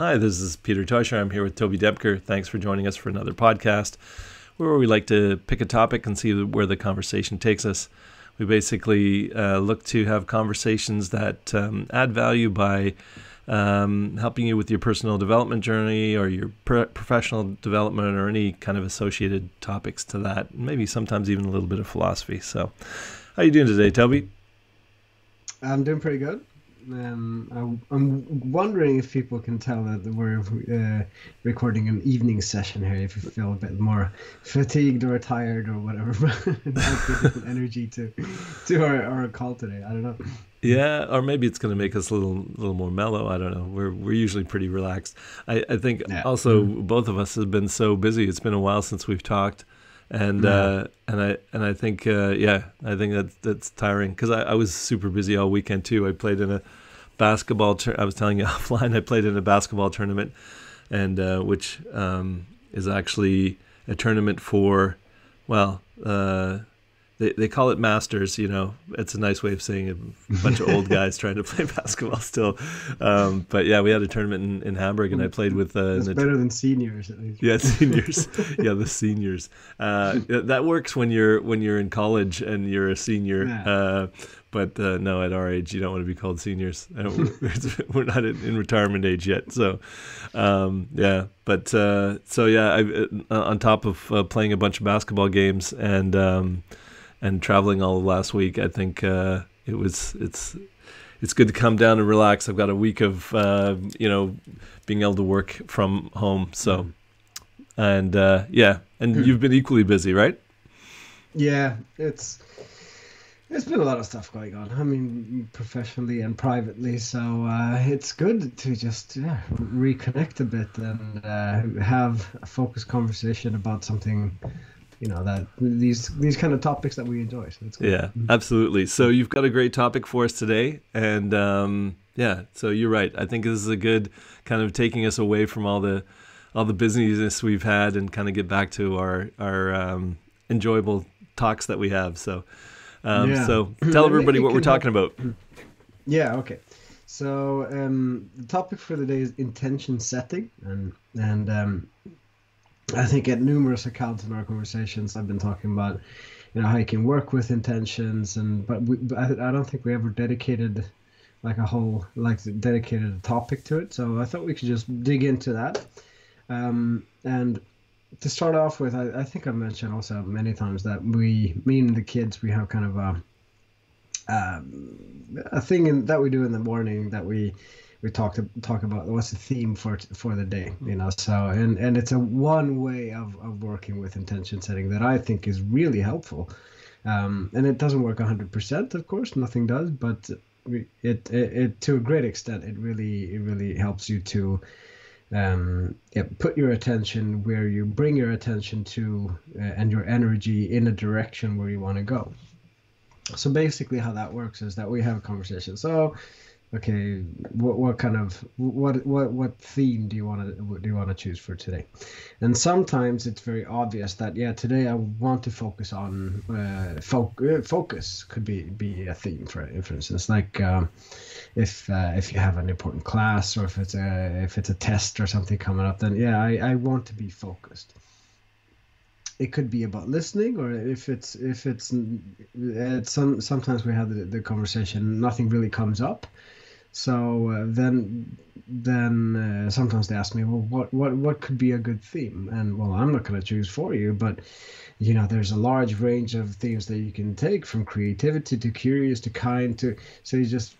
Hi, this is Peter Teuscher. I'm here with Toby Debker. Thanks for joining us for another podcast where we like to pick a topic and see where the conversation takes us. We basically uh, look to have conversations that um, add value by um, helping you with your personal development journey or your pro- professional development or any kind of associated topics to that. Maybe sometimes even a little bit of philosophy. So, how you doing today, Toby? I'm doing pretty good. Um, I, am wondering if people can tell that we're uh, recording an evening session here. If you feel a bit more fatigued or tired or whatever, energy to to our, our call today. I don't know. Yeah, or maybe it's going to make us a little little more mellow. I don't know. We're we're usually pretty relaxed. I I think yeah. also mm-hmm. both of us have been so busy. It's been a while since we've talked and yeah. uh, and I and I think uh, yeah, I think that's that's tiring because I, I was super busy all weekend too. I played in a basketball. Tur- I was telling you offline. I played in a basketball tournament, and uh, which um, is actually a tournament for well. Uh, they, they call it masters you know. It's a nice way of saying a bunch of old guys trying to play basketball still. Um, but yeah we had a tournament in, in hamburg and i played with uh, it's better than seniors at least. Yeah seniors. Yeah the seniors. Uh, that works when you're when you're in college and you're a senior. Yeah. uh, but uh, no, at our age, you don't want to be called seniors. We're not in retirement age yet, so um, yeah. But uh, so yeah, I, uh, on top of uh, playing a bunch of basketball games and um, and traveling all last week, I think uh, it was it's it's good to come down and relax. I've got a week of uh, you know being able to work from home, so and uh, yeah, and hmm. you've been equally busy, right? Yeah, it's there's been a lot of stuff going on. I mean, professionally and privately. So uh, it's good to just yeah, reconnect a bit and uh, have a focused conversation about something you know that these these kind of topics that we enjoy. So cool. Yeah, mm-hmm. absolutely. So you've got a great topic for us today, and um, yeah, so you're right. I think this is a good kind of taking us away from all the all the busyness we've had and kind of get back to our our um, enjoyable talks that we have. So, um, yeah. so tell everybody what we're talking about. Yeah. Okay. So um, the topic for the day is intention setting, and and um, I think at numerous accounts in our conversations, I've been talking about, you know, how you can work with intentions, and but, we, but I, don't think we ever dedicated like a whole like dedicated a topic to it. So I thought we could just dig into that. Um, and to start off with, I, I think I mentioned also many times that we, me and the kids, we have kind of a um, a thing in, that we do in the morning that we we talk talk about what's the theme for for the day you know? So and and it's a one way of, of working with intention setting that i think is really helpful. Um, and it doesn't work 100% of course nothing does but it, it, it to a great extent it really it really helps you to um, yeah, put your attention where you bring your attention to uh, and your energy in a direction where you want to go. So basically how that works is that we have a conversation. So okay what what kind of what what what theme do you want to do you want to choose for today? And sometimes it's very obvious that yeah today i want to focus on uh, uh, focus could be be a theme for for instance like um, if uh, if you have an important class or if it's a if it's a test or something coming up then yeah i i want to be focused. It could be about listening or if it's if it's, it's some sometimes we have the, the conversation nothing really comes up so uh, then, then uh, sometimes they ask me, well, what what what could be a good theme? And well, I'm not going to choose for you, but you know, there's a large range of themes that you can take from creativity to curious to kind to. So you just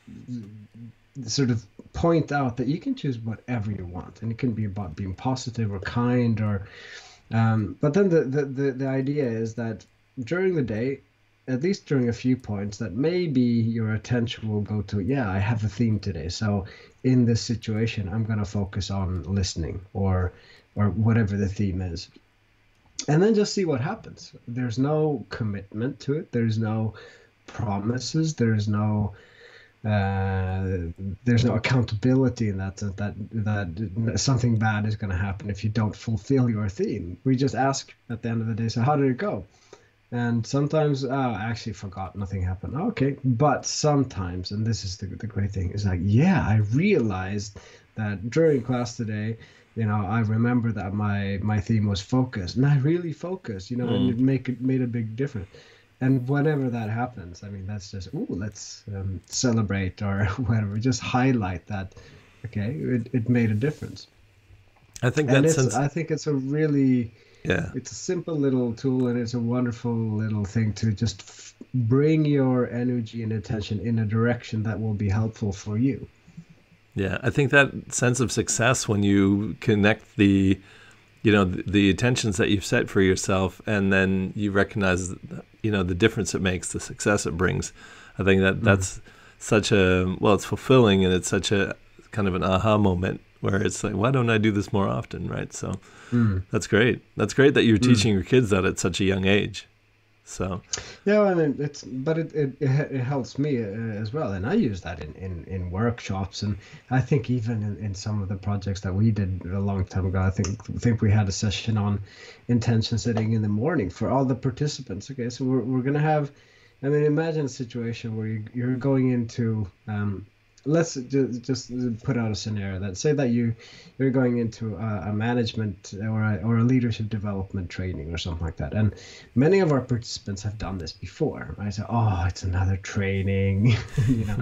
sort of point out that you can choose whatever you want, and it can be about being positive or kind or. Um, but then the, the, the, the idea is that during the day at least during a few points that maybe your attention will go to yeah i have a theme today. So in this situation i'm going to focus on listening or or whatever the theme is. And then just see what happens. There's no commitment to it. There's no promises. There's no uh, there's no accountability in that that that something bad is going to happen if you don't fulfill your theme. We just ask at the end of the day so how did it go and sometimes, oh, I actually forgot, nothing happened. Okay, but sometimes, and this is the, the great thing, is like, yeah, I realized that during class today you know i remember that my my theme was focus and i really focused you know mm. and it make it made a big difference and whenever that happens i mean that's just oh let's um, celebrate or whatever just highlight that okay it, it made a difference i think and that's i think it's a really yeah. It's a simple little tool and it's a wonderful little thing to just f- bring your energy and attention in a direction that will be helpful for you. Yeah i think that sense of success when you connect the you know the, the intentions that you've set for yourself and then you recognize you know the difference it makes the success it brings i think that mm. that's such a well it's fulfilling and it's such a kind of an aha moment where it's like why don't i do this more often? Right? So mm. that's great that's great that you're mm. teaching your kids that at such a young age so yeah I mean, it's but it, it, it helps me uh, as well and i use that in, in, in workshops and i think even in, in some of the projects that we did a long time ago i think think we had a session on intention setting in the morning for all the participants okay so we're, we're gonna have i mean imagine a situation where you, you're going into um, let's just, just put out a scenario that say that you you're going into a, a, management or a, or a leadership development training or something like that and many of our participants have done this before right? So oh it's another training you know.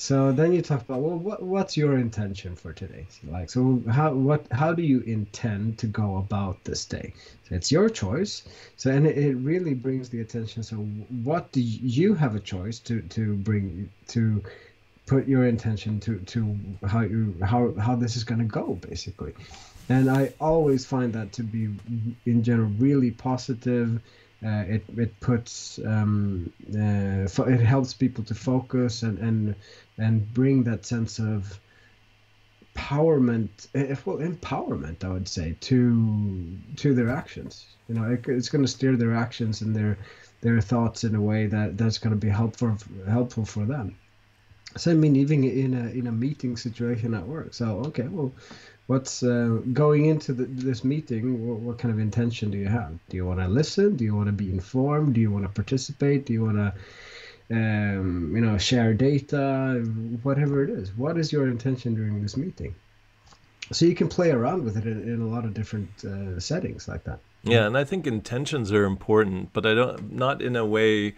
So then you talk about well what, what's your intention for today? So like so how what how do you intend to go about this day? So it's your choice. So and it, it really brings the attention. So what do you have a choice to to bring to put your intention to to how you how how this is going to go basically. And i always find that to be in general really positive. Uh, it it puts um, uh, fo- it helps people to focus and and and bring that sense of empowerment uh, well empowerment i would say to to their actions. You know it, it's going to steer their actions and their their thoughts in a way that that's going to be helpful helpful for them so I mean, even in a in a meeting situation at work. So okay, well, what's uh, going into the, this meeting? What, what, kind of intention do you have? Do you want to listen? Do you want to be informed? Do you want to participate? Do you want to um, you know share data? Whatever it is, what is your intention during this meeting? So you can play around with it in, in a lot of different uh, settings like that. Yeah, and I think intentions are important, but I don't not in a way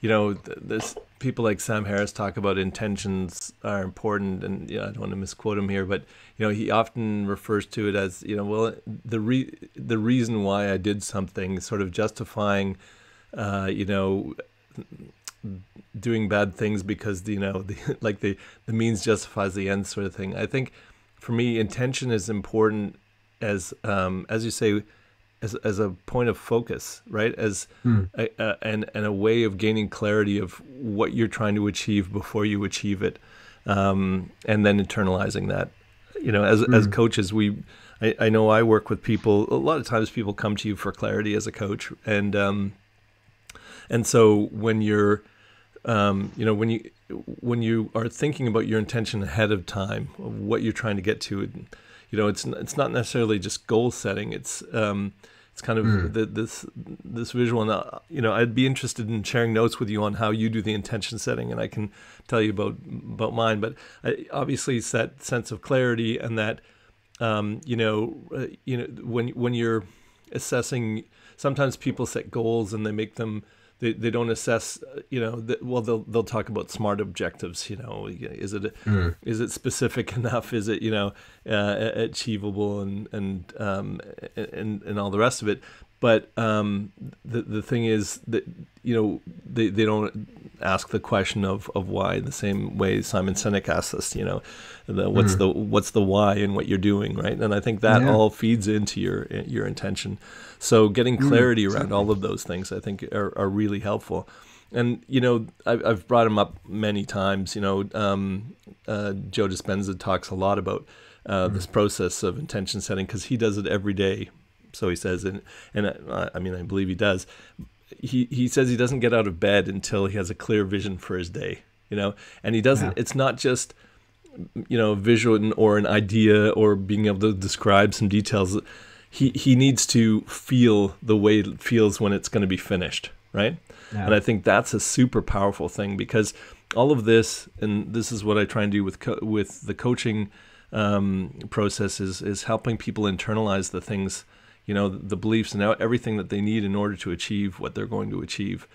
you know, this people like Sam Harris talk about intentions are important, and yeah, I don't want to misquote him here, but you know, he often refers to it as you know, well, the re- the reason why I did something, sort of justifying, uh, you know, doing bad things because you know, the, like the the means justifies the end sort of thing. I think for me, intention is important as um, as you say as, as a point of focus, right? As mm. a, a, and and a way of gaining clarity of what you're trying to achieve before you achieve it, um, and then internalizing that. You know, as mm. as hmm. coaches, we I, I, know I work with people. A lot of times, people come to you for clarity as a coach, and um, and so when you're um, you know when you when you are thinking about your intention ahead of time, of what you're trying to get to you know, it's it's not necessarily just goal setting. It's um, it's kind of mm. the, this this visual. And uh, you know, I'd be interested in sharing notes with you on how you do the intention setting, and I can tell you about about mine. But I, obviously, it's that sense of clarity and that um, you know, uh, you know, when when you're assessing, sometimes people set goals and they make them they, they don't assess you know the, well they'll they'll talk about smart objectives you know is it mm. is it specific enough is it you know uh, achievable and and um and and all the rest of it but um, the the thing is that you know they, they don't ask the question of, of why the same way Simon Sinek asks us. You know, the, what's mm. the what's the why in what you're doing, right? And I think that yeah. all feeds into your your intention. So getting mm, clarity mm, around all of those things, I think, are, are really helpful. And you know, I've, I've brought him up many times. You know, um, uh, Joe Dispenza talks a lot about uh, mm. this process of intention setting because he does it every day so he says, and and uh, I mean I believe he does. He he says he doesn't get out of bed until he has a clear vision for his day. You know, and he doesn't. Yeah. It's not just you know visual or an idea or being able to describe some details. He he needs to feel the way it feels when it's going to be finished, right? Yeah. And I think that's a super powerful thing because all of this, and this is what I try and do with co- with the coaching um, process is is helping people internalize the things, you know, the beliefs and everything that they need in order to achieve what they're going to achieve.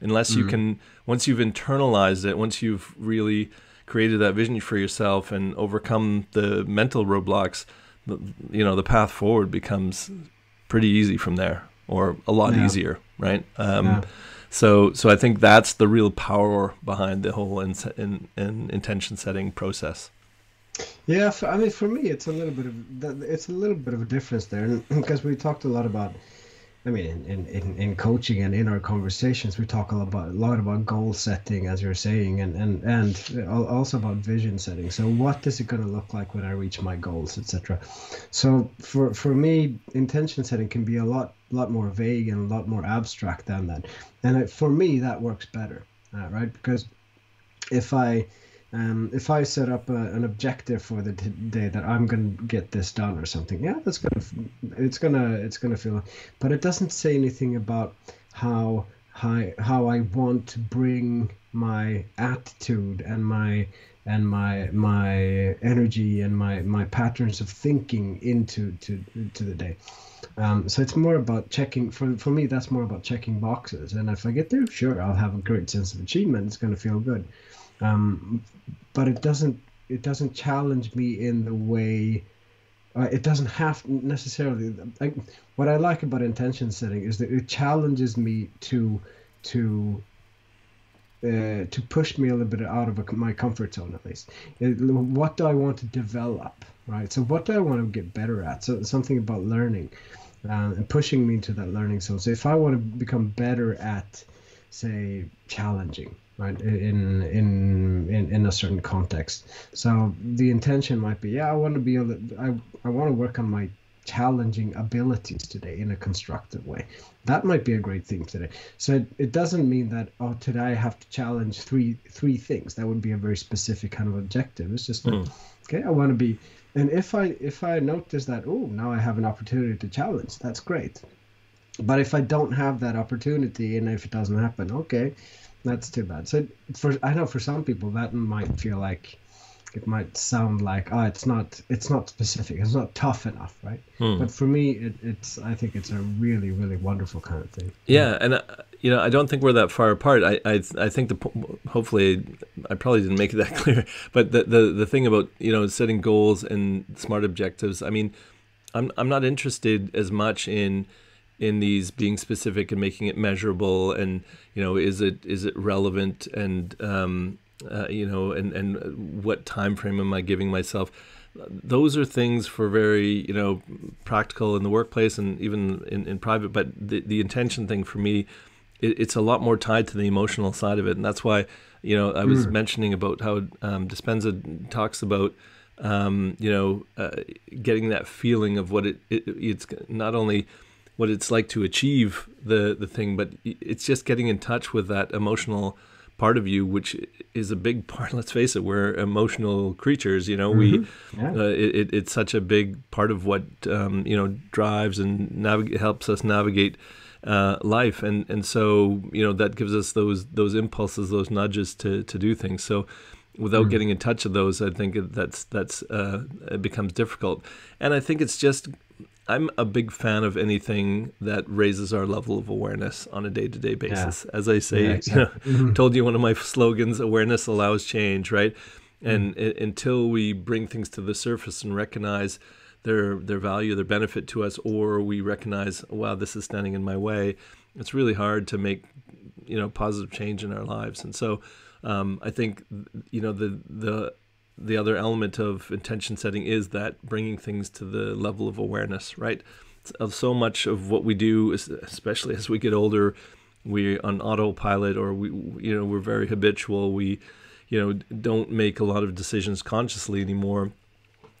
Unless mm-hmm. you can, once you've internalized it, once you've really created that vision for yourself and overcome the mental roadblocks, you know, the path forward becomes pretty easy from there, or a lot yeah. easier, right? Um, yeah. So, so I think that's the real power behind the whole in, in, in intention setting process. Yeah, for, I mean, for me, it's a little bit of it's a little bit of a difference there, because we talked a lot about I mean, in, in, in coaching and in our conversations, we talk a lot about a lot about goal setting, as you're saying, and and and also about vision setting. So, what is it going to look like when I reach my goals, etc. So, for for me, intention setting can be a lot lot more vague and a lot more abstract than that. And it, for me, that works better, uh, right? Because if I um, if I set up a, an objective for the t- day that I'm gonna get this done or something, yeah, that's gonna it's gonna it's gonna feel, but it doesn't say anything about how how how I want to bring my attitude and my and my my energy and my my patterns of thinking into to to the day. Um, so it's more about checking for for me. That's more about checking boxes, and if I get there, sure, I'll have a great sense of achievement. It's going to feel good um, but it doesn't it doesn't challenge me in the way uh, it doesn't have necessarily like what I like about intention setting is that it challenges me to to uh, to push me a little bit out of a, my comfort zone at least. It, what do I want to develop, right? So what do I want to get better at? So something about learning uh, and pushing me into that learning zone. So if I want to become better at, say, challenging, right in in in, in a certain context. So the intention might be yeah i want to be able to, i i want to work on my challenging abilities today in a constructive way. That might be a great thing today. So it, it doesn't mean that oh today i have to challenge three three things. That would be a very specific kind of objective. It's just that mm. okay i want to be and if i if i notice that oh now i have an opportunity to challenge that's great. But if i don't have that opportunity and if it doesn't happen okay that's too bad. So for I know for some people that might feel like it might sound like oh it's not it's not specific it's not tough enough right hmm. but for me it, it's i think it's a really really wonderful kind of thing yeah and uh, you know i don't think we're that far apart i i, I think the hopefully i probably didn't make it that clear but the, the the thing about you know setting goals and smart objectives i mean i'm i'm not interested as much in in these being specific and making it measurable and you know is it is it relevant and um, uh, you know and and what time frame am I giving myself those are things for very you know practical in the workplace and even in, in private but the, the intention thing for me it, it's a lot more tied to the emotional side of it and that's why you know I was mm. mentioning about how um, Dispenza talks about um, you know uh, getting that feeling of what it, it it's not only what it's like to achieve the the thing, but it's just getting in touch with that emotional part of you, which is a big part. Let's face it, we're emotional creatures. You know, mm-hmm. we yeah. uh, it, it's such a big part of what um, you know drives and navigate helps us navigate uh, life, and and so you know that gives us those those impulses, those nudges to to do things. So. Without mm getting in touch with those, I think that's that's uh, it becomes difficult, and I think it's just I'm a big fan of anything that raises our level of awareness on a day-to-day basis. Yeah. As I say, yeah, exactly. you know, told you one of my slogans: "Awareness allows change." Right, and mm. it, until we bring things to the surface and recognize their their value, their benefit to us, or we recognize, "Wow, this is standing in my way," it's really hard to make you know positive change in our lives. And so, um, I think you know the the the other element of intention setting is that bringing things to the level of awareness, right? Of so much of what we do, especially as we get older, we on autopilot or we, you know, we're very habitual. We, you know, don't make a lot of decisions consciously anymore.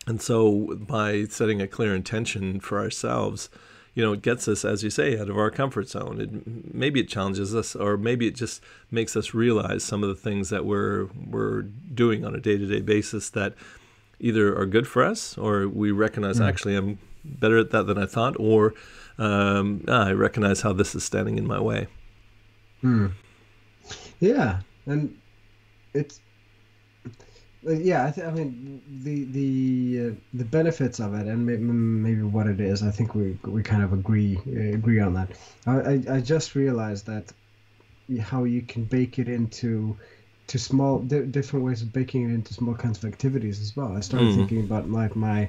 And so by setting a clear intention for ourselves, you know, it gets us, as you say, out of our comfort zone. It, maybe it challenges us, or maybe it just makes us realize some of the things that we're we're doing on a day-to-day basis that either are good for us, or we recognize mm. actually I'm better at that than I thought, or um, ah, I recognize how this is standing in my way. Hmm. Yeah, and it's yeah, I, th- I mean the the uh, the benefits of it and maybe, maybe what it is. I think we we kind of agree uh, agree on that. I, I, I just realized that how you can bake it into to small di- different ways of baking it into small kinds of activities as well. I started mm. thinking about like my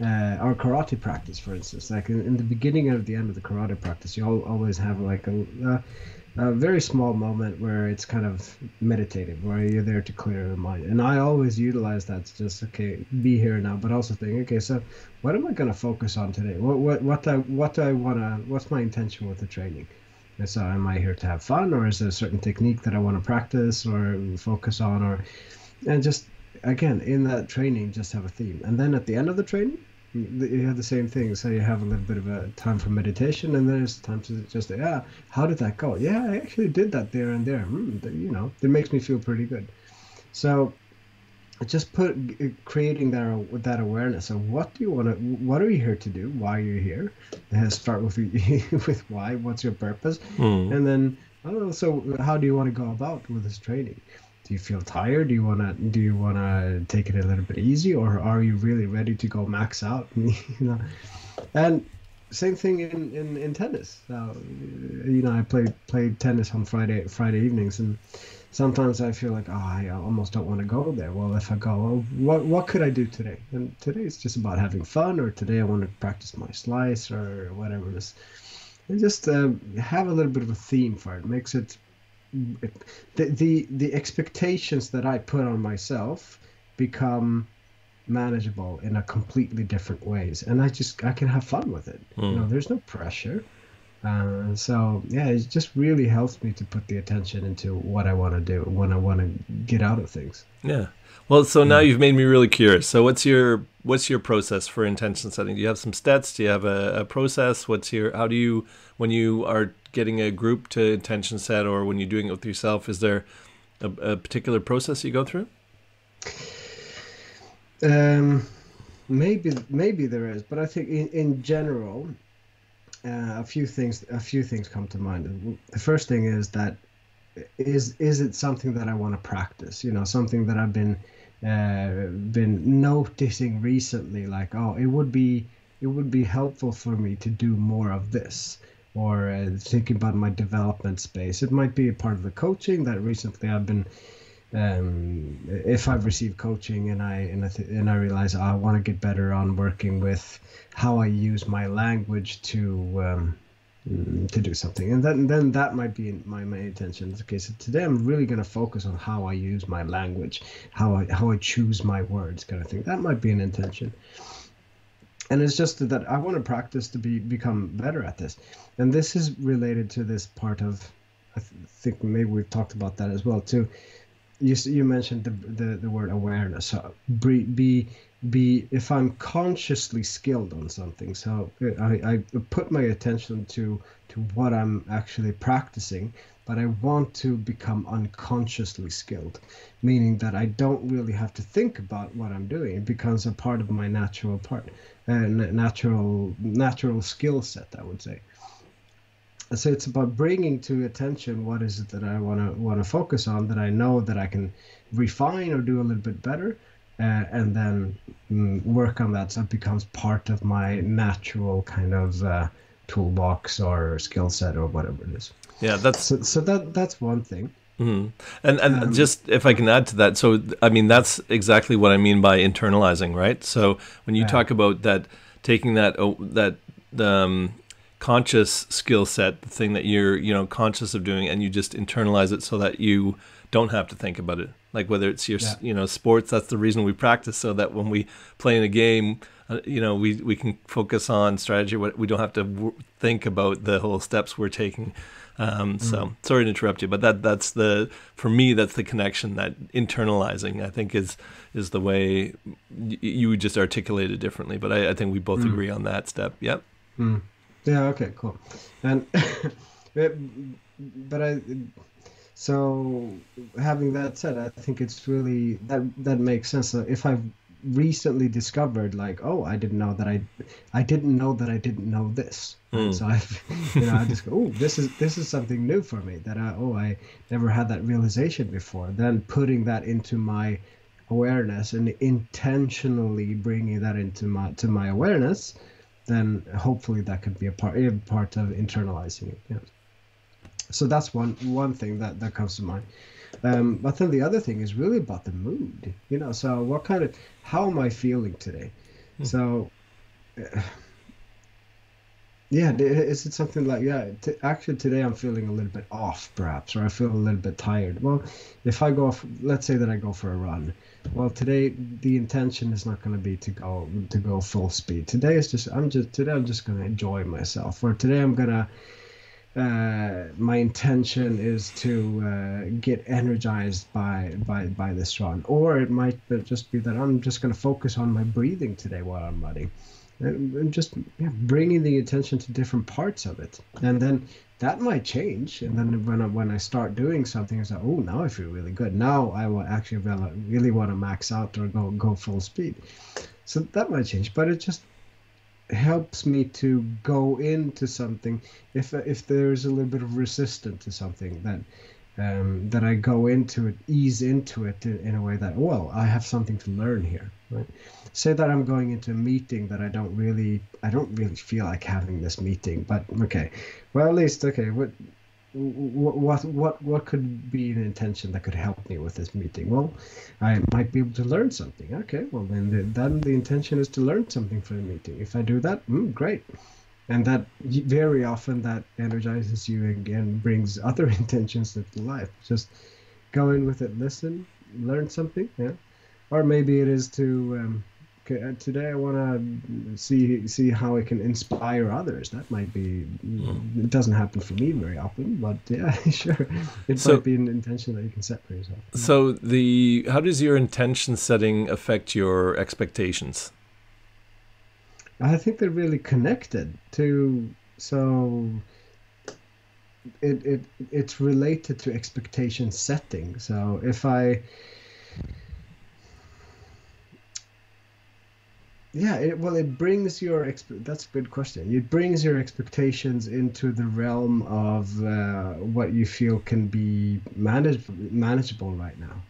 uh, our karate practice, for instance. Like in, in, the beginning and at the end of the karate practice, you all, always have like a, uh, a very small moment where it's kind of meditative, where you're there to clear your mind. And I always utilize that to just okay, be here now, but also think, okay, so what am I going to focus on today? What what what I what do I want to? What's my intention with the training? And so, am I here to have fun, or is there a certain technique that I want to practice or focus on, or and just again in that training, just have a theme. And then at the end of the training, you have the same thing. So you have a little bit of a time for meditation, and then it's time to just yeah, how did that go? Yeah, I actually did that there and there. Mm, you know, it makes me feel pretty good. So just put creating that that awareness of what do you want to, what are you here to do? Why are you here? And start with with why. What's your purpose? Mm. And then I don't know. So how do you want to go about with this training? Do you feel tired? Do you wanna do you wanna take it a little bit easy, or are you really ready to go max out? you know, and same thing in, in, in tennis. Uh, you know, I played played tennis on Friday Friday evenings, and sometimes I feel like, oh, I almost don't want to go there. Well, if I go, well, what what could I do today? And today it's just about having fun, or today I want to practice my slice, or whatever it is. And just uh, have a little bit of a theme for it. Makes it the, the the expectations that I put on myself become manageable in a completely different ways and i just i can have fun with it mm. you know hmm. there's no pressure uh, so yeah it just really helps me to put the attention into what i want to do when i want to get out of things. Yeah. Well so now you've made me really curious. So what's your what's your process for intention setting? Do you have some steps do you have a, a process? What's your how do you when you are getting a group to intention set or when you're doing it with yourself? Is there a, a particular process you go through? Um, maybe maybe there is, but I think in, in general, uh, a few things a few things come to mind. The first thing is that is is it something that I want to practice? You know, something that I've been uh, been noticing recently. Like, oh, it would be it would be helpful for me to do more of this or uh, thinking about my development space. It might be a part of the coaching that recently I've been. Um, if I've received coaching and I and I, th- and I realize I want to get better on working with how I use my language to um, mm, to do something, and then then that might be my main intention. Okay, so today I'm really going to focus on how I use my language, how I how I choose my words, kind of thing. That might be an intention and it's just that I want to practice to be become better at this, and this is related to this part of. I th- think maybe we've talked about that as well too. You you mentioned the the, the word awareness. So be, be be if I'm consciously skilled on something. So I, I put my attention to to what I'm actually practicing, but I want to become unconsciously skilled, meaning that I don't really have to think about what I'm doing. It becomes a part of my natural part uh, natural natural skill set, I would say. So it's about bringing to attention what is it that I want to want to focus on that I know that I can refine or do a little bit better, uh, and then mm, work on that so it becomes part of my natural kind of uh, toolbox or skill set or whatever it is. Yeah, that's so, so that that's one thing. Mm-hmm. And and um, just if I can add to that, so I mean that's exactly what I mean by internalizing, right? So when you yeah. talk about that, taking that oh, that um, conscious skill set, the thing that you're you know conscious of doing, and you just internalize it so that you don't have to think about it. Like whether it's your yeah. you know sports, that's the reason we practice so that when we play in a game, uh, you know we we can focus on strategy. What we don't have to w- think about the whole steps we're taking. Um, so mm. sorry to interrupt you, but that that's the for me that's the connection that internalizing I think is is the way y- you would just it differently. But I, I think we both mm. agree on that step. Yep. Mm. Yeah. Okay. Cool. And but I so having that said, I think it's really that that makes sense. So if I've recently discovered like oh i didn't know that i i didn't know that i didn't know this mm. so i you know i just go oh this is this is something new for me that i oh i never had that realization before then putting that into my awareness and intentionally bringing that into my to my awareness, then hopefully that could be a part a part of internalizing it. Yeah. So that's one one thing that that comes to mind. Um, but then the other thing is really about the mood. You know, so what kind of how am I feeling today? Hmm. So. Uh, yeah, is it something like yeah? T- actually, today I'm feeling a little bit off, perhaps, or I feel a little bit tired. Well, if I go, off, let's say that I go for a run. Well, today the intention is not going to be to go to go full speed. Today is just I'm just today I'm just going to enjoy myself. Or today I'm gonna. Uh, my intention is to uh, get energized by, by by this run, or it might just be that I'm just going to focus on my breathing today while I'm running and just yeah, bringing the attention to different parts of it and then that might change. And then when I, when I start doing something it's like oh now I feel really good. Now I will actually really want to max out or go go full speed. So that might change but it just helps me to go into something. If if there's a little bit of resistance to something that um, that I go into it ease into it in a way that well I have something to learn here right say that I'm going into a meeting that I don't really I don't really feel like having this meeting, but okay. Well, at least okay. What what what what could be an intention that could help me with this meeting? Well, I might be able to learn something. Okay, well then the, then the intention is to learn something for the meeting. If I do that, mm, great. And that very often that energizes you again, brings other intentions into life. Just go in with it, listen, learn something, yeah. Or maybe it is to um, uh, today I want to see see how I can inspire others. That might be. Mm. It doesn't happen for me very often, but yeah, sure, it so, might be an intention that you can set for yourself. So the how does your intention setting affect your expectations? I think they're really connected to so. It, it it's related to expectation setting. So if I yeah it, well it brings your exp- that's a good question it brings your expectations into the realm of uh, what you feel can be manage- manageable right now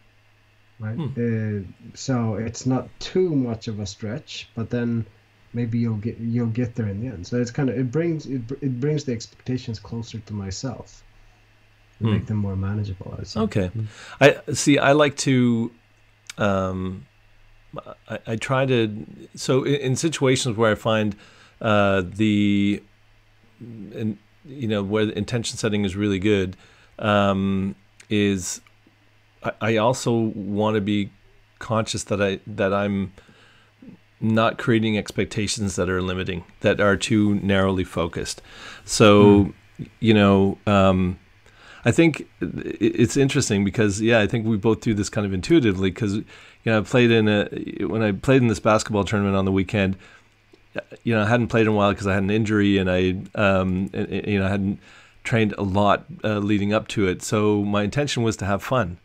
right hmm. uh, so it's not too much of a stretch but then maybe you'll get you'll get there in the end so it's kind of it brings it, it brings the expectations closer to myself hmm. make them more manageable I okay hmm. i see i like to um I, I try to so in, in, situations where I find uh, the and you know where the intention setting is really good um, is I, I also want to be conscious that I that I'm not creating expectations that are limiting that are too narrowly focused. So mm. you know. Um, I think it's interesting because yeah, I think we both do this kind of intuitively because you know I played in a when I played in this basketball tournament on the weekend. You know, I hadn't played in a while because I had an injury and I um, you know I hadn't trained a lot uh, leading up to it. So my intention was to have fun,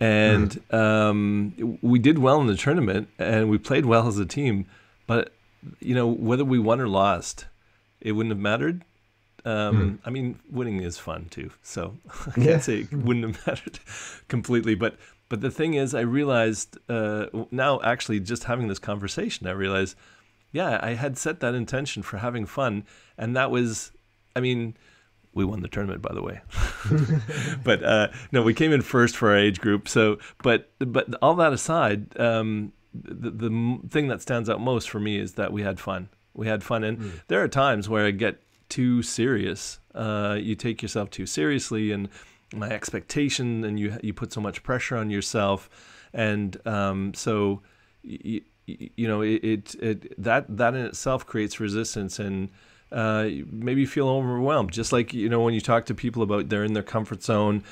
and mm. um, we did well in the tournament and we played well as a team. But you know whether we won or lost, it wouldn't have mattered um, mm. I mean, winning is fun too, so I can't yeah. say it wouldn't have mattered completely. But but the thing is, I realized uh, now, actually, just having this conversation, I realized, yeah, I had set that intention for having fun, and that was, I mean, we won the tournament, by the way. but uh, no, we came in first for our age group. So, but but all that aside, um, the the thing that stands out most for me is that we had fun. We had fun, and mm. there are times where I get too serious. Uh, you take yourself too seriously, and my expectation, and you you put so much pressure on yourself, and um, so you, you know it, it, it that that in itself creates resistance and. Uh, maybe you feel overwhelmed, just like you know when you talk to people about they're in their comfort zone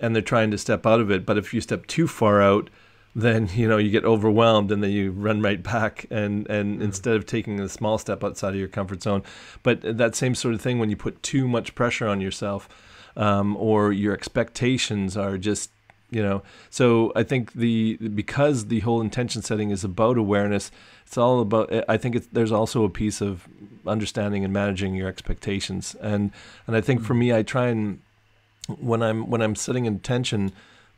and they're trying to step out of it. But if you step too far out, then you know you get overwhelmed and then you run right back and and mm-hmm. instead of taking a small step outside of your comfort zone but that same sort of thing when you put too much pressure on yourself um, or your expectations are just you know so i think the because the whole intention setting is about awareness it's all about eh, i think it's there's also a piece of understanding and managing your expectations and and i think for mm. me i try and when i'm when i'm setting intention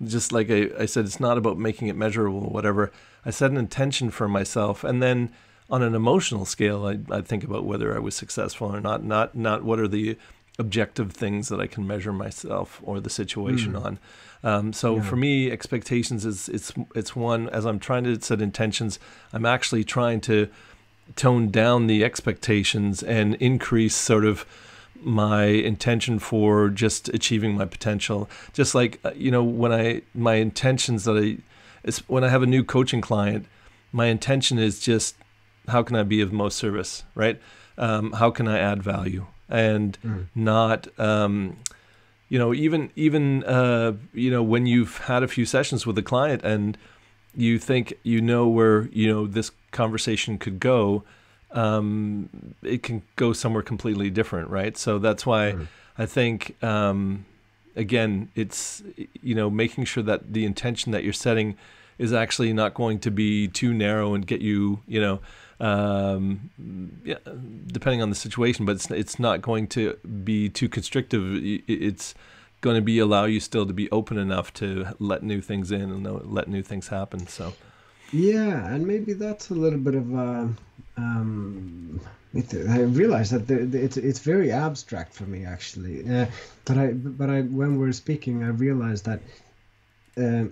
just like I, I said, it's not about making it measurable or whatever. I set an intention for myself, and then on an emotional scale, I, I think about whether I was successful or not. Not not what are the objective things that I can measure myself or the situation mm. on. Um, so yeah. for me, expectations is it's it's one as I'm trying to set intentions. I'm actually trying to tone down the expectations and increase sort of my intention for just achieving my potential. Just like uh, you know when I my intentions that I is when I have a new coaching client, my intention is just how can I be of most service, right? Um, how can I add value and mm. not um, you know even even uh, you know when you've had a few sessions with a client and you think you know where you know this conversation could go um, it can go somewhere completely different right so that's why mm. i think um, again it's you know making sure that the intention that you're setting is actually not going to be too narrow and get you you know um, yeah, depending on the situation, but it's it's not going to be too constrictive. It's going to be allow you still to be open enough to let new things in and let new things happen. So. Yeah, and maybe that's a little bit of a. Um, it, I realize that the, the, it's it's very abstract for me actually, uh, but I but I when we're speaking, I realize that uh,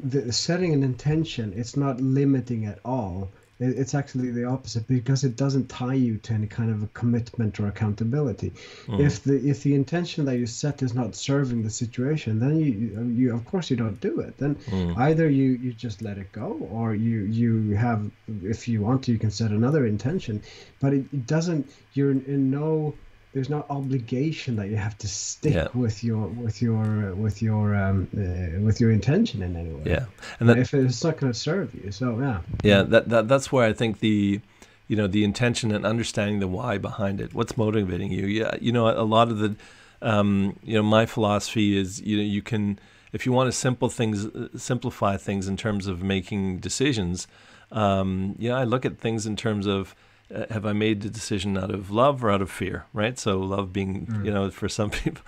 the setting an intention it's not limiting at all it's actually the opposite because it doesn't tie you to any kind of a commitment or accountability. Mm. If the if the intention that you set is not serving the situation, then you you of course you don't do it. Then mm. either you you just let it go, or you you have if you want to you can set another intention, but it, it doesn't. You're in no there's no obligation that you have to stick yeah. with your with your with your um, uh, with your intention in any way. Yeah, and that, if it's not going to serve you, so yeah. Yeah, that, that that's where I think the you know the intention and understanding the why behind it. What's motivating you? Yeah, you know a lot of the um, you know my philosophy is you know you can if you want to simple things simplify things in terms of making decisions. Um, yeah, I look at things in terms of uh, have I made the decision out of love or out of fear, right? So love being, mm. you know, for some people,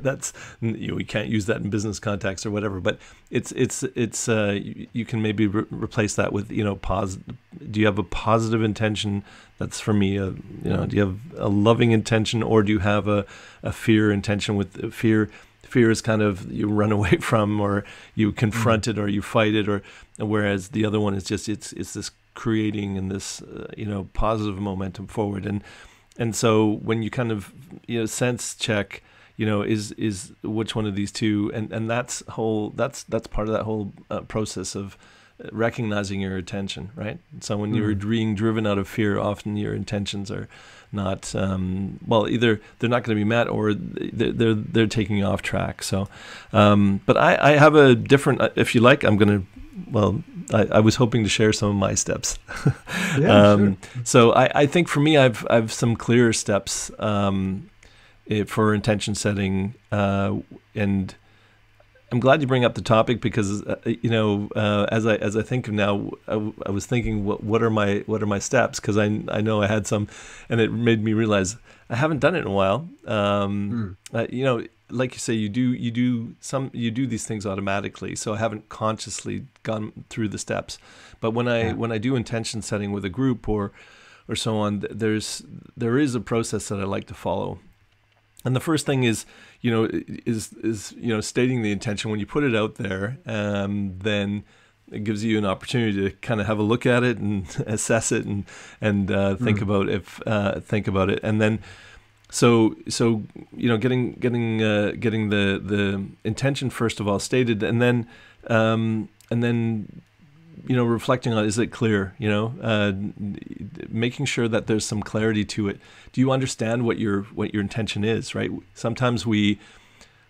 that's you know, we can't use that in business context or whatever. But it's it's it's uh, you, you can maybe re- replace that with you know positive. Do you have a positive intention? That's for me. A, uh, you know, do you have a loving intention or do you have a, a fear intention? With fear, fear is kind of you run away from or you confront mm. it or you fight it or whereas the other one is just it's it's this creating and this uh, you know positive momentum forward. And and so when you kind of you know sense check you know is is which one of these two and and that's whole that's that's part of that whole uh, process of recognizing your attention right? So when mm-hmm. you're being driven out of fear often your intentions are not um, well either they're not going to be met or they're, they're they're taking you off track. So um, but I, I have a different uh, if you like I'm going to well I, I, was hoping to share some of my steps. yeah, um, sure. So I, I, think for me, I've I've some clearer steps um, eh, for intention setting, uh, and I'm glad you bring up the topic because uh, you know uh, as I as I think of now, I, I was thinking what what are my what are my steps because I I know I had some, and it made me realize I haven't done it in a while. Um, mm. you know, like you say, you do you do some you do these things automatically. So I haven't consciously gone through the steps. But when I yeah. when I do intention setting with a group or or so on, there's there is a process that I like to follow. And the first thing is, you know, is is you know stating the intention. When you put it out there, um, then it gives you an opportunity to kind of have a look at it and assess it and and uh, think mm. about if uh, think about it, and then so so you know getting getting uh, getting the the intention first of all stated and then um, and then you know reflecting on is it clear you know? Uh, making sure that there's some clarity to it. Do you understand what your what your intention is right? Sometimes we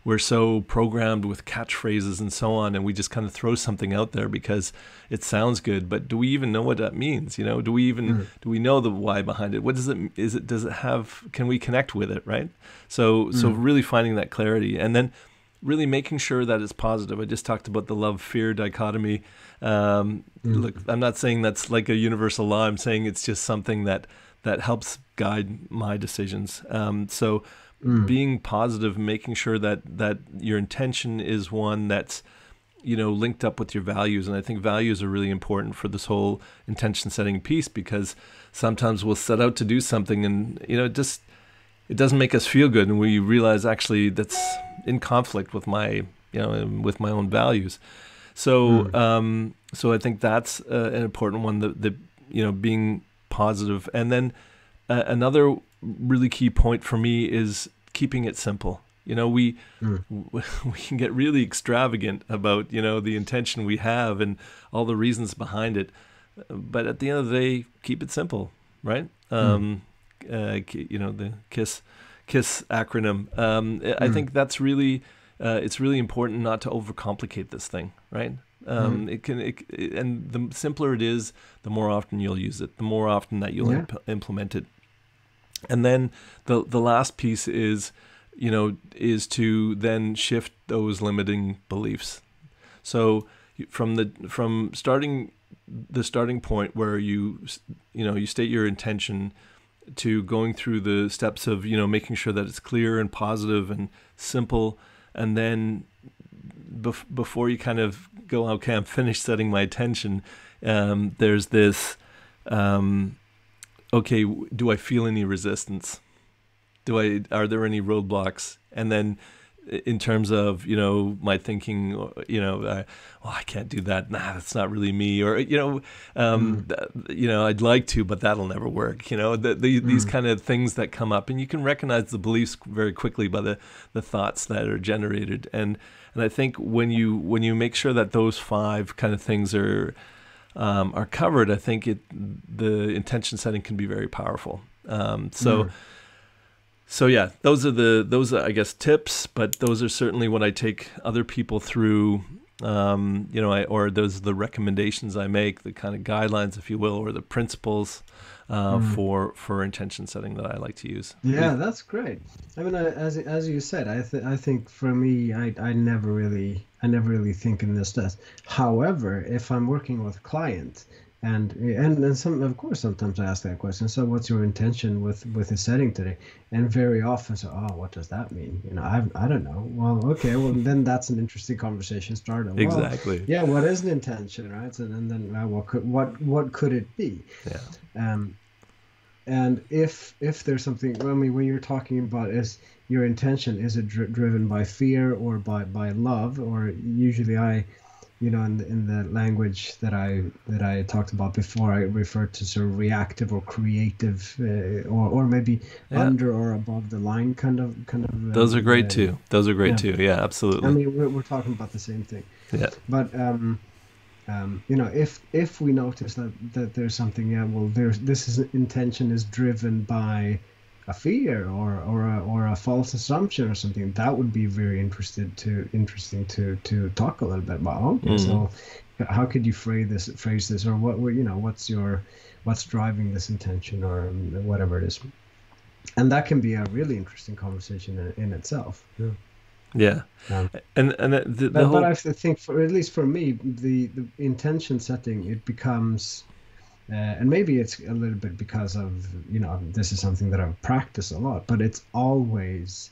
we're so programmed with catchphrases and so on and we just kind of throw something out there because it sounds good but do we even know what that means you know? Do we even mm. do we know the why behind it? What does it is it does it have can we connect with it right? So mm. so really finding that clarity and then really making sure that it's positive. I just talked about the love fear dichotomy. Um, mm. look i'm not saying that's like a universal law. I'm saying it's just something that that helps guide my decisions. Um, so mm. being positive, making sure that that your intention is one that's you know linked up with your values and i think values are really important for this whole intention setting piece because sometimes we'll set out to do something and you know it just it doesn't make us feel good and we realize actually that's in conflict with my you know with my own values so mm. um, so i think that's uh, an important one that, that you know being positive and then uh, another really key point for me is keeping it simple you know we mm. we can get really extravagant about you know the intention we have and all the reasons behind it but at the end of the day keep it simple right mm. um, uh, you know the kiss kiss acronym um, mm. i think that's really uh, it's really important not to overcomplicate this thing right um, mm. it can it, and the simpler it is the more often you'll use it the more often that you'll yeah. imp- implement it and then the the last piece is you know, is to then shift those limiting beliefs. So from the from starting the starting point where you you know you state your intention to going through the steps of you know making sure that it's clear and positive and simple and then bef- before you kind of go okay i'm finished setting my attention um, there's this um, okay do i feel any resistance do I are there any roadblocks? And then in terms of you know my thinking you know uh, well i can't do that nah that's not really me or you know um, mm. you know i'd like to but that'll never work you know the, the, mm. these kind of things that come up and you can recognize the beliefs very quickly by the the thoughts that are generated and and i think when you when you make sure that those five kind of things are um, are covered i think it the intention setting can be very powerful um, so mm so yeah, those are the those are I guess tips, but those are certainly what I take other people through. Um, you know, I, or those are the recommendations I make, the kind of guidelines, if you will, or the principles uh, mm. for for intention setting that I like to use. Yeah, that's great. I mean, I, as as you said, I th- I think for me, I I never really I never really think in this test. However, if I'm working with a client and and and some of course sometimes I ask that question. So what's your intention with with the setting today? And very often, so oh, what does that mean? You know, I I don't know. Well, okay, well then that's an interesting conversation starter. Well, exactly. Yeah. What is an intention, right? So, and then uh, what could what what could it be? Yeah. Um, and if if there's something, I mean, when you're talking about is your intention is it dr- driven by fear or by by love or usually I you know, in the, in the language that I that I talked about before, I referred to sort of reactive or creative, uh, or or maybe yeah. under or above the line kind of kind of. Uh, Those are great uh, too. Those are great yeah. too. Yeah, absolutely. I mean, we're, we're talking about the same thing. Yeah. But um, um, you know, if if we notice that that there's something, yeah, well, there's this is intention is driven by a fear or or a, or a false assumption or something that would be very interested to interesting to to talk a little bit about okay mm. so how could you phrase this phrase this or what you know what's your what's driving this intention or whatever it is? And that can be a really interesting conversation in, in itself yeah. Yeah, um, and and the, the but, whole... but I think for at least for me, the the intention setting it becomes uh, and maybe it's a little bit because of you know this is something that I've practiced a lot, but it's always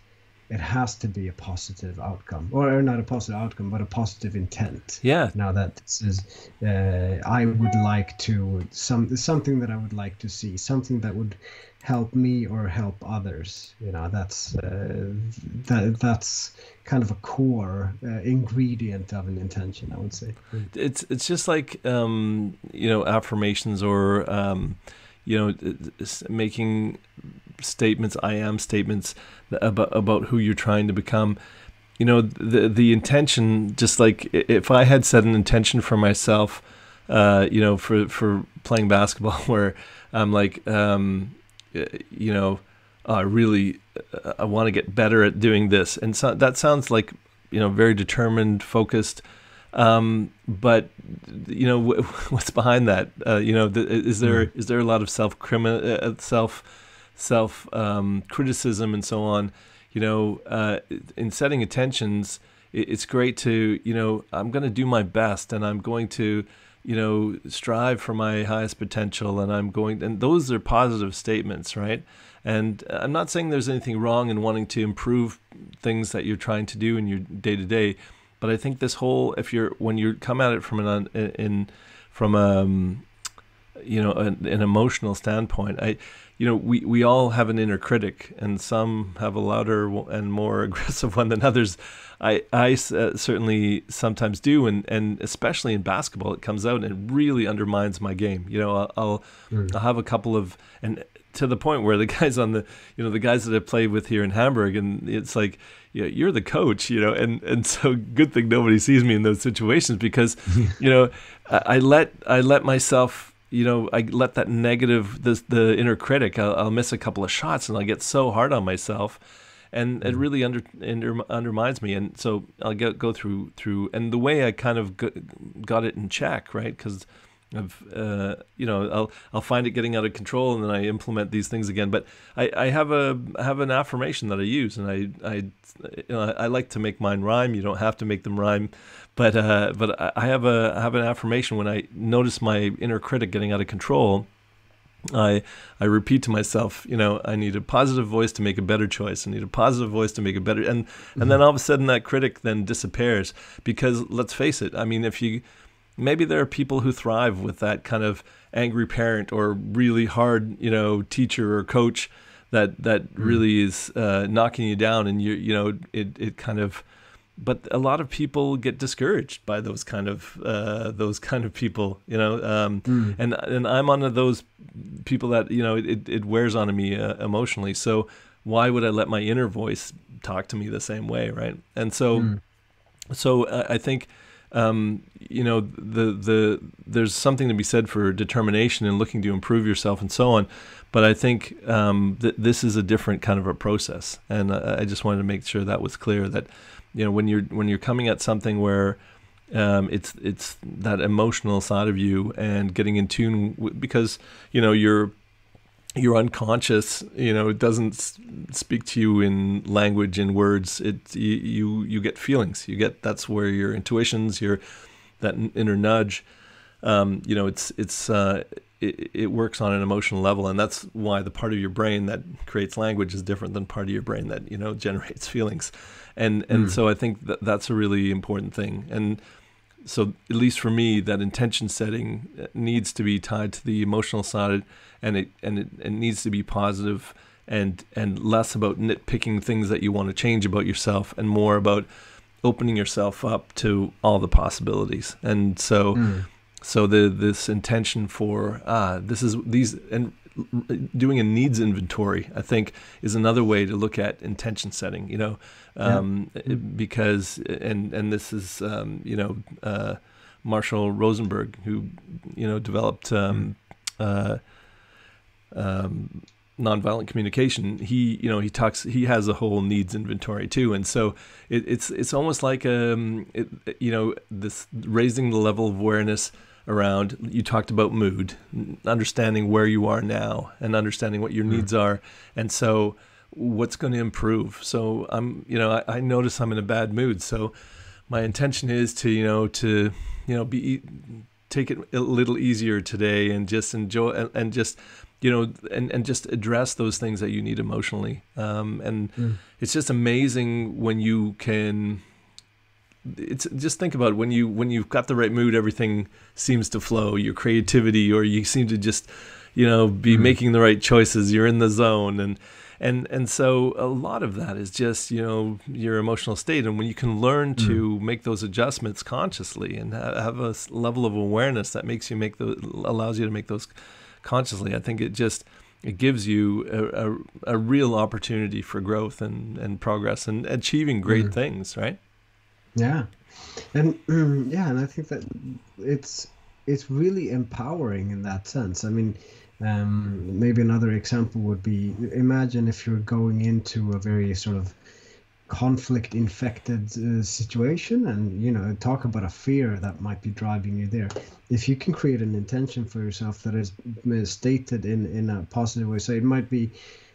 it has to be a positive outcome or not a positive outcome but a positive intent. Yeah. Now that this is uh, i would like to some something that i would like to see something that would help me or help others you know that's uh, that that's kind of a core uh, ingredient of an intention i would say. It's it's just like um, you know affirmations or um, you know making statements i am statements about about who you're trying to become. You know the the intention just like if i had set an intention for myself uh, you know for for playing basketball where i'm like um, you know i really i want to get better at doing this. And so that sounds like you know very determined focused um, but you know what's behind that uh, you know is there mm. is there a lot of self uh, self self um, criticism and so on. You know, uh, in setting intentions, it's great to you know I'm going to do my best and I'm going to you know strive for my highest potential and I'm going and those are positive statements, right? And I'm not saying there's anything wrong in wanting to improve things that you're trying to do in your day to day, but I think this whole if you're when you come at it from an in from um you know an, an emotional standpoint, I you know, we, we all have an inner critic, and some have a louder and more aggressive one than others. I, I uh, certainly sometimes do, and, and especially in basketball, it comes out and it really undermines my game. You know, I'll, I'll, mm. I'll have a couple of, and to the point where the guys on the, you know, the guys that I played with here in Hamburg, and it's like, yeah, you're the coach, you know, and, and so good thing nobody sees me in those situations because, you know, I, I let I let myself you know, I let that negative, the, the inner critic, I'll, I'll, miss a couple of shots and I get so hard on myself, and it mm. really under, under undermines me. And so I'll get go through through, and the way I kind of got it in check, right? Because of uh, you know, I'll I'll find it getting out of control, and then I implement these things again. But I, I have a I have an affirmation that I use, and I I you know, I like to make mine rhyme. You don't have to make them rhyme but uh, but I have a I have an affirmation when I notice my inner critic getting out of control. I I repeat to myself, you know, I need a positive voice to make a better choice. I need a positive voice to make a better and mm-hmm. and then all of a sudden that critic then disappears because let's face it, I mean if you maybe there are people who thrive with that kind of angry parent or really hard, you know, teacher or coach that that mm-hmm. really is uh, knocking you down and you you know it it kind of but a lot of people get discouraged by those kind of uh, those kind of people, you know. Um, mm. And and I'm one of those people that you know it, it wears on me uh, emotionally. So why would I let my inner voice talk to me the same way, right? And so mm. so uh, I think um, you know the the there's something to be said for determination and looking to improve yourself and so on. But I think um, th- this is a different kind of a process, and I, I just wanted to make sure that was clear that you know when you're when you're coming at something where um, it's it's that emotional side of you and getting in tune w- because you know you're you're unconscious you know it doesn't speak to you in language in words. It you, you you get feelings. You get that's where your intuitions your that inner nudge um, you know it's it's uh, it, it works on an emotional level. And that's why the part of your brain that creates language is different than part of your brain that you know generates feelings. And and mm. so I think that that's a really important thing. And so at least for me, that intention setting uh, needs to be tied to the emotional side, and it and it, it needs to be positive and and less about nitpicking things that you want to change about yourself, and more about opening yourself up to all the possibilities. And so. Mm. So the this intention for ah this is these and doing a needs inventory, I think, is another way to look at intention setting. You know, um, yeah. because and and this is um, you know uh, Marshall Rosenberg who you know developed um, uh, um, nonviolent communication. He you know he talks he has a whole needs inventory too, and so it, it's it's almost like um it, you know this raising the level of awareness around you talked about mood understanding where you are now and understanding what your mm. needs are and so what's going to improve so i'm you know I, I, notice i'm in a bad mood so my intention is to you know to you know be take it a little easier today and just enjoy and, and just you know and, and just address those things that you need emotionally um, and mm. it's just amazing when you can it's just think about it. when you when you've got the right mood, everything seems to flow. Your creativity, or you seem to just, you know, be mm-hmm. making the right choices. You're in the zone, and and and so a lot of that is just you know your emotional state. And when you can learn mm-hmm. to make those adjustments consciously and have a level of awareness that makes you make those allows you to make those consciously, I think it just it gives you a, a, a real opportunity for growth and, and progress and achieving great mm-hmm. things, right? Yeah, and um, yeah, and I think that it's it's really empowering in that sense. I mean, um, maybe another example would be imagine if you're going into a very sort of conflict infected uh, situation and you know talk about a fear that might be driving you there. If you can create an intention for yourself that is stated in in a positive way so it might be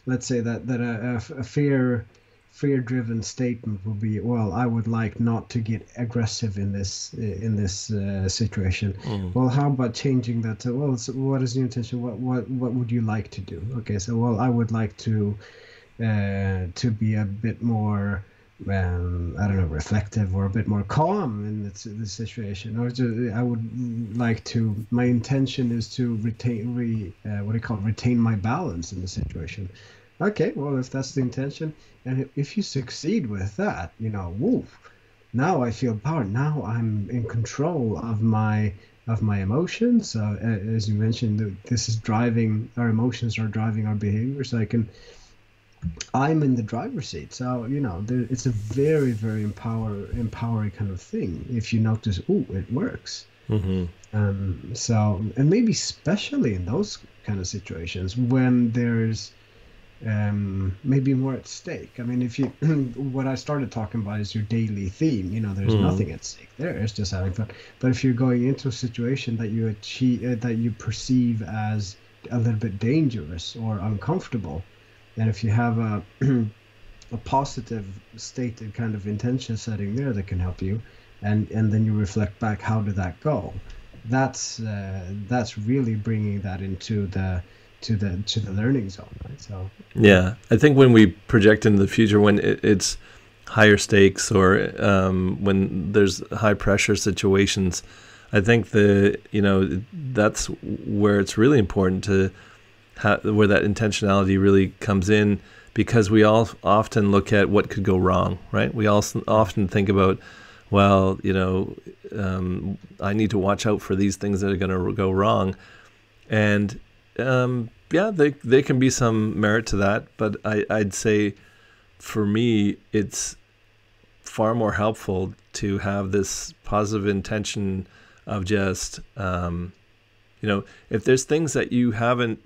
let's say that that a, a fear fear driven statement would be well i would like not to get aggressive in this in this uh, situation. Mm. well how about changing that to well so what is your intention? What what what would you like to do? Okay so well i would like to uh, to be a bit more um, I don't know, reflective or a bit more calm in the, the situation. Or I would like to. My intention is to retain, re, uh, what you call retain my balance in the situation. Okay, well, if that's the intention, and if you succeed with that, you know, woo, now I feel power. Now I'm in control of my of my emotions. Uh, as you mentioned, this is driving our emotions are driving our behavior. So I can I'm in the driver's seat. So, you know, there, it's a very, very empower, empowering kind of thing. If you notice, oh, it works. Mm-hmm. Um, so, and maybe especially in those kind of situations when there's um, maybe more at stake. I mean, if you, what I started talking about is your daily theme, you know, there's mm. nothing at stake there. It's just having fun. But if you're going into a situation that you achieve, uh, that you perceive as a little bit dangerous or uncomfortable, and if you have a a positive stated kind of intention setting there that can help you, and and then you reflect back, how did that go? That's uh, that's really bringing that into the to the to the learning zone, right? So yeah, I think when we project into the future, when it, it's higher stakes or um, when there's high pressure situations, I think the you know that's where it's really important to how, where that intentionality really comes in because we all often look at what could go wrong, right? We also often think about, well, you know, um, I need to watch out for these things that are going to go wrong, and um, yeah, they they can be some merit to that, but I, I'd say, for me, it's far more helpful to have this positive intention of just um, you know if there's things that you haven't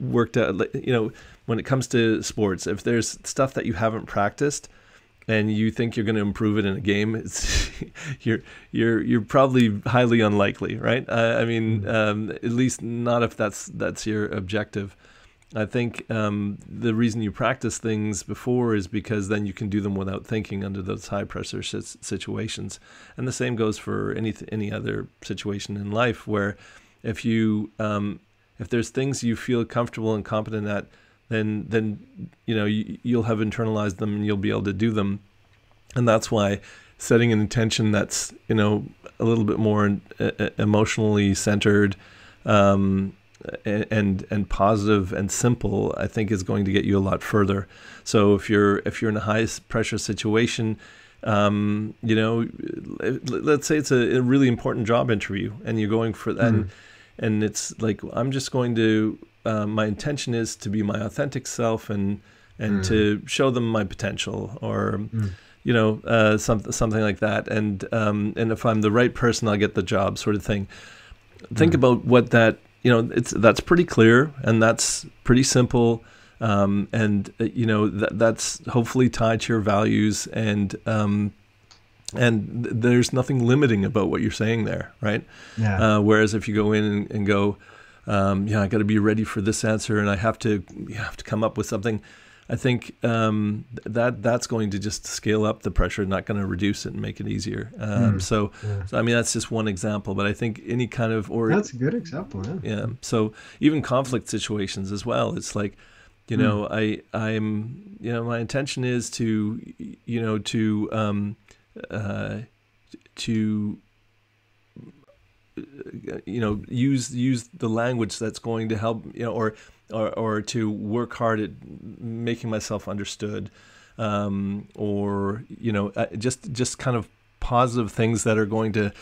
worked out you know when it comes to sports if there's stuff that you haven't practiced and you think you're going to improve it in a game it's you're you're you're probably highly unlikely right? Uh, i mean mm-hmm. um, at least not if that's that's your objective. I think um, the reason you practice things before is because then you can do them without thinking under those high pressure situations. And the same goes for any any other situation in life where if you um, if there's things you feel comfortable and competent at, then then you know you, you'll have internalized them and you'll be able to do them, and that's why setting an intention that's you know a little bit more uh, emotionally centered um, and and positive and simple I think is going to get you a lot further. So if you're if you're in a high pressure situation, um, you know, let's say it's a, a, really important job interview and you're going for that. Mm and it's like I'm just going to. Uh, my intention is to be my authentic self and and mm. to show them my potential or. Mm. You know, uh, something something like that, and um, and if I'm the right person, I'll get the job, sort of thing. Think mm. about what that you know. It's that's pretty clear, and that's pretty simple. Um, and uh, you know that that's hopefully tied to your values and um, and th- there's nothing limiting about what you're saying there, right? Yeah. Uh, whereas if you go in and, and go, um, yeah, I got to be ready for this answer, and I have to you have to come up with something. I think um, that that's going to just scale up the pressure, not going to reduce it and make it easier. Um, mm, so, yeah. so, I mean, that's just one example, but I think any kind of or that's a good example. Yeah. Yeah. So even conflict situations as well. It's like, you know, mm. I I'm you know my intention is to you know to um, uh, to you know use use the language that's going to help you know or or, or to work hard at making myself understood um, or you know uh, just just kind of positive things that are going to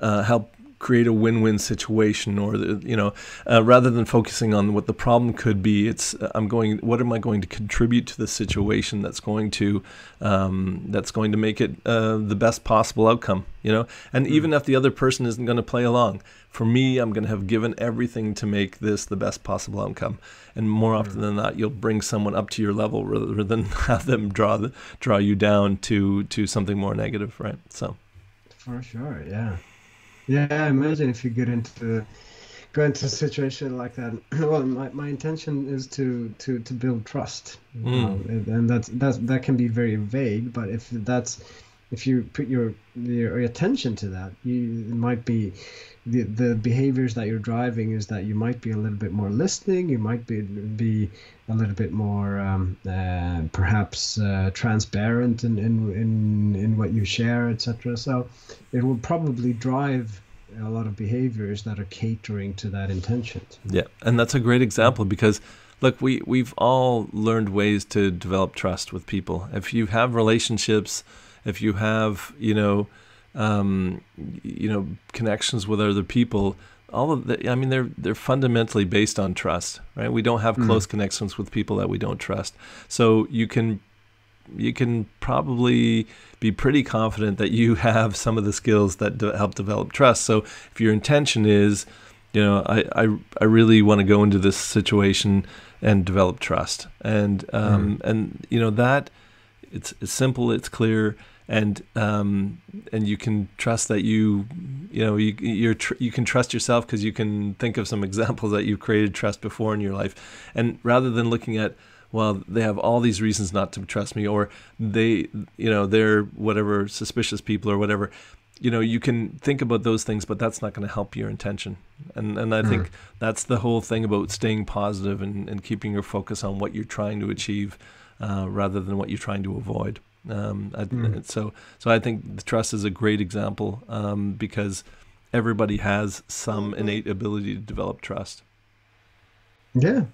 uh, help create a win-win situation or the, you know uh, rather than focusing on what the problem could be it's uh, i'm going what am i going to contribute to the situation that's going to um, that's going to make it uh, the best possible outcome you know? And mm-hmm. even if the other person isn't going to play along for me i'm going to have given everything to make this the best possible outcome. And more often mm-hmm. than not you'll bring someone up to your level rather than have them draw the, draw you down to to something more negative right? So. For sure yeah yeah, imagine if you get into go into a situation like that. well, my, my intention is to to to build trust, mm. um, and, and that's that's that can be very vague. But if that's if you put your your attention to that, you it might be the the behaviors that you're driving is that you might be a little bit more listening, you might be be a little bit more um, uh, perhaps uh, transparent in, in in in what you share, etc. So it will probably drive a lot of behaviors that are catering to that intention. Yeah, and that's a great example because look, we we've all learned ways to develop trust with people. If you have relationships, if you have you know um, you know connections with other people all of the i mean they're they're fundamentally based on trust right? We don't have mm. close connections with people that we don't trust. So you can you can probably be pretty confident that you have some of the skills that de- help develop trust. So if your intention is you know i i, I really want to go into this situation and develop trust. And um, mm. and you know that it's, it's simple it's clear and um, and you can trust that you you know you you're tr- you can trust yourself because you can think of some examples that you've created trust before in your life, and rather than looking at well they have all these reasons not to trust me or they you know they're whatever suspicious people or whatever you know you can think about those things but that's not going to help your intention. And and i mm. think that's the whole thing about staying positive and, and keeping your focus on what you're trying to achieve uh, rather than what you're trying to avoid um, mm. So, so I think the trust is a great example um, because everybody has some innate ability to develop trust. Yeah,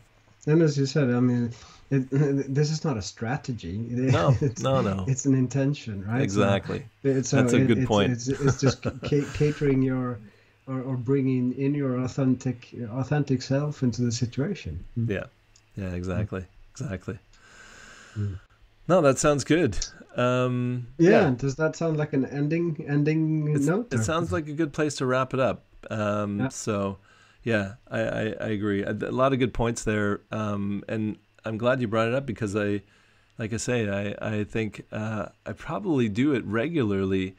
and as you said, I mean, it, this is not a strategy. No, no, no. It's an intention, right? Exactly. So, so That's a good it's, point. It's, it's just catering your or, or bringing in your authentic authentic self into the situation. Mm. Yeah, yeah, exactly, exactly. Mm. No, that sounds good. Um, yeah, yeah, does that sound like an ending ending it's, note? It sounds like a good place to wrap it up. Um, yeah. So, yeah, I, I, I, agree. A lot of good points there, um, and I'm glad you brought it up because I, like I say, I I think uh, I probably do it regularly,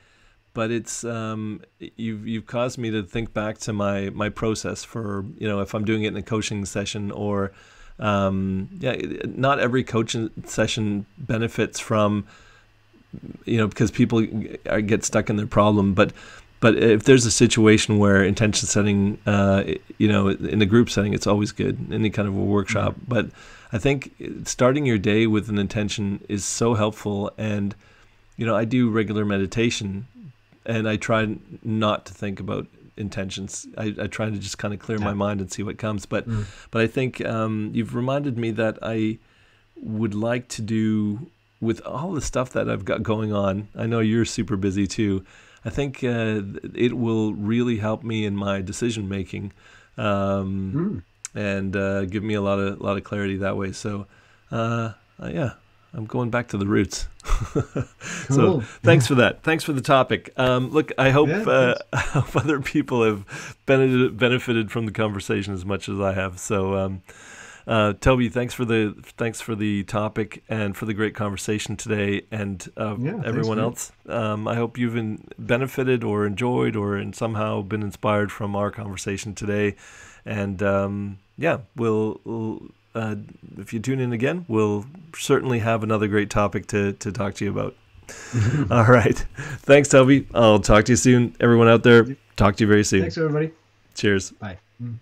but it's um, you've you've caused me to think back to my my process for you know if I'm doing it in a coaching session or. Um, yeah, not every coaching session benefits from you know, because people get stuck in their problem. But but if there's a situation where intention setting, uh, you know, in a group setting, it's always good. Any kind of a workshop, mm-hmm. but I think starting your day with an intention is so helpful. And you know, I do regular meditation, and I try not to think about intentions. I, I try to just kind of clear yeah. my mind and see what comes. But mm. but I think um, you've reminded me that I would like to do with all the stuff that I've got going on, I know you're super busy too. I think uh, it will really help me in my decision making, um, mm. and uh, give me a lot of lot of clarity that way. So, uh, uh yeah, I'm going back to the roots. cool. So, thanks for that. Thanks for the topic. Um, look, I hope yeah, uh, I hope other people have benefited from the conversation as much as I have. So. Um, uh, Toby, thanks for the thanks for the topic and for the great conversation today, and uh, yeah, everyone else. Um, I hope you've benefited or enjoyed or in somehow been inspired from our conversation today. And um, yeah, we'll, we'll uh, if you tune in again, we'll certainly have another great topic to to talk to you about. All right, thanks, Toby. I'll talk to you soon. Everyone out there, talk to you very soon. Thanks, everybody. Cheers. Bye. Mm.